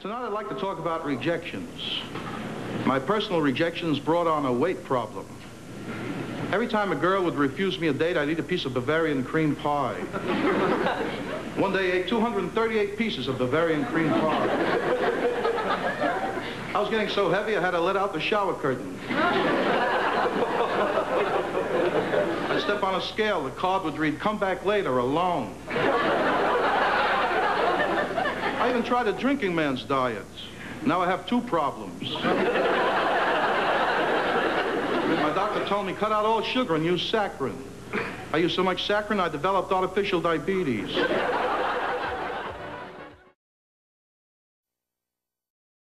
Tonight I'd like to talk about rejections. My personal rejections brought on a weight problem. Every time a girl would refuse me a date, I'd eat a piece of Bavarian cream pie. One day I ate 238 pieces of Bavarian cream pie. I was getting so heavy I had to let out the shower curtain. I'd step on a scale, the card would read, come back later, alone. I even tried a drinking man's diet. Now I have two problems. My doctor told me cut out all sugar and use saccharin. I used so much saccharin I developed artificial diabetes.